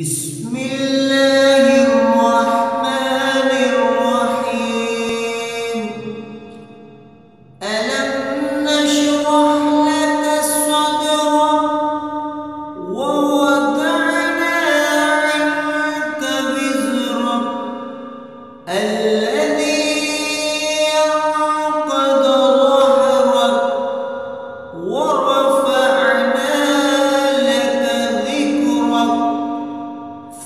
بسم الله الرحمن الرحيم. ألم نشرح لك صدرا ووضعنا عنك وزرا